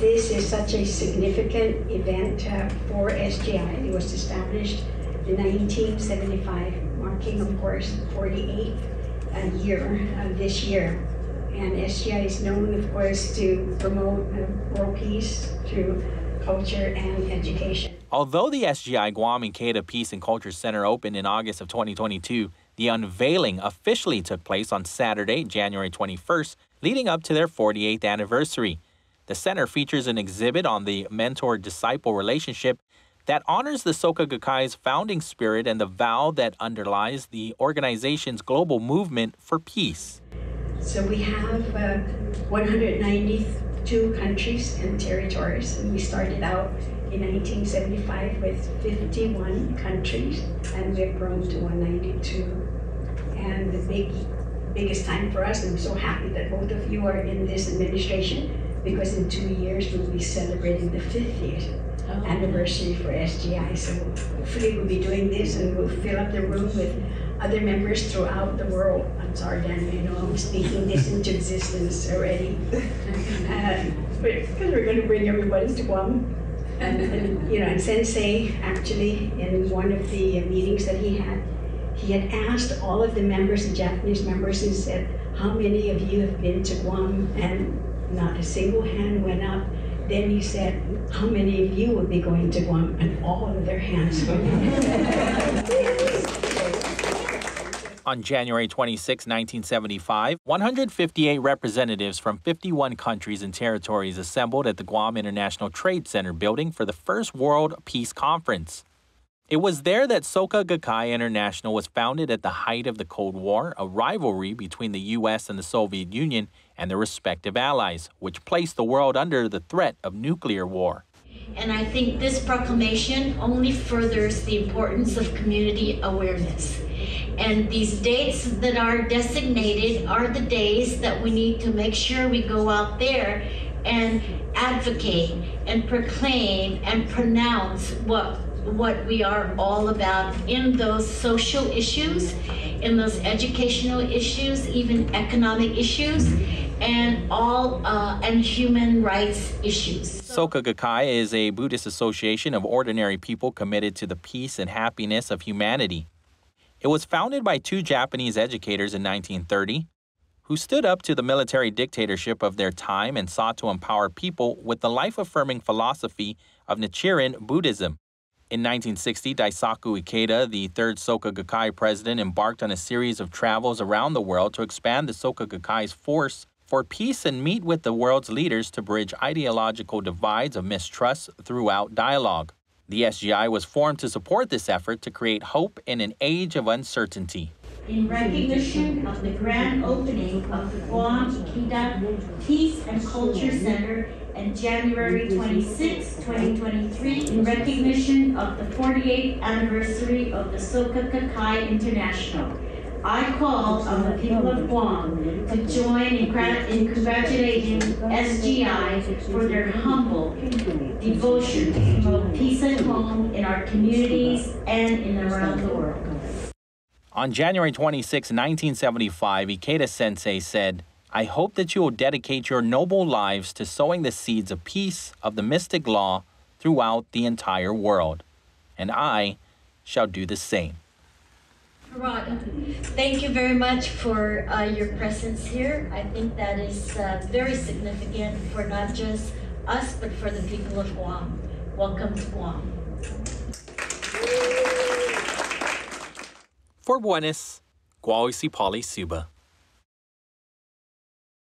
this is such a significant event uh, for SGI. It was established in 1975, marking, of course, the 48th uh, year uh, this year. And SGI is known, of course, to promote uh, world peace through culture and education. Although the SGI Guam Ikeda Peace and Culture Center opened in August of 2022, the unveiling officially took place on Saturday, January 21st, leading up to their 48th anniversary. The center features an exhibit on the mentor disciple relationship that honors the Soka Gakkai's founding spirit and the vow that underlies the organization's global movement for peace. So we have uh, 192 countries and territories. And we started out in 1975 with 51 countries, and we've grown to 192. And the big, biggest time for us, I'm so happy that both of you are in this administration, because in two years we'll be celebrating the 50th oh. anniversary for SGI. So hopefully we'll be doing this and we'll fill up the room with other members throughout the world. I'm sorry, Dan, you know, I'm speaking this into existence already. uh, because we're going to bring everybody to Guam. And, and, you know, and Sensei actually, in one of the meetings that he had, he had asked all of the members, the Japanese members, he said, how many of you have been to Guam? And not a single hand went up. Then he said, how many of you will be going to Guam? And all of their hands. On January 26, 1975, 158 representatives from 51 countries and territories assembled at the Guam International Trade Center building for the first World Peace Conference. It was there that Soka Gakkai International was founded at the height of the Cold War, a rivalry between the U.S. and the Soviet Union and their respective allies, which placed the world under the threat of nuclear war. And I think this proclamation only furthers the importance of community awareness. And these dates that are designated are the days that we need to make sure we go out there and advocate and proclaim and pronounce what what we are all about in those social issues, in those educational issues, even economic issues, and all uh, and human rights issues. Soka Gakkai is a Buddhist association of ordinary people committed to the peace and happiness of humanity. It was founded by two Japanese educators in 1930 who stood up to the military dictatorship of their time and sought to empower people with the life affirming philosophy of Nichiren Buddhism. In 1960, Daisaku Ikeda, the third Soka Gakkai president, embarked on a series of travels around the world to expand the Soka Gakkai's force for peace and meet with the world's leaders to bridge ideological divides of mistrust throughout dialogue. The SGI was formed to support this effort to create hope in an age of uncertainty. In recognition of the grand opening of the Guam Ikeda Peace and Culture Center on January 26, 2023, in recognition of the 48th anniversary of the Soka Gakkai International, I call on the people of Guam to join in, in congratulating SGI for their humble devotion to promote peace at home in our communities and in around the world. On January 26, 1975, Ikeda Sensei said, I hope that you will dedicate your noble lives to sowing the seeds of peace of the mystic law throughout the entire world. And I shall do the same. Rod, thank you very much for uh, your presence here. I think that is uh, very significant for not just us, but for the people of Guam. Welcome to Guam. For Buenas, Guawisi Pali Suba.